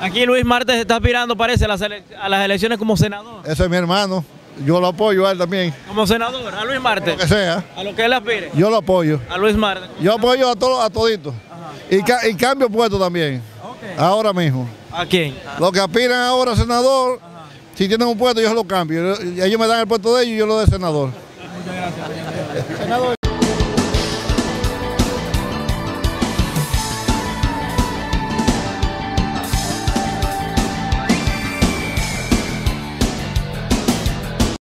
Aquí Luis Martes está aspirando, parece, a las, a las elecciones como senador. Ese es mi hermano. Yo lo apoyo a él también. Como senador, a Luis Martes. Lo que sea. A lo que él aspire. Yo lo apoyo. A Luis Martes. Yo apoyo a todos, a toditos. Y, ca- y cambio puesto también. Ahora mismo. ¿A quién? Los que aspiran ahora a senador, si tienen un puesto, yo lo cambio. Ellos me dan el puesto de ellos y yo lo de senador.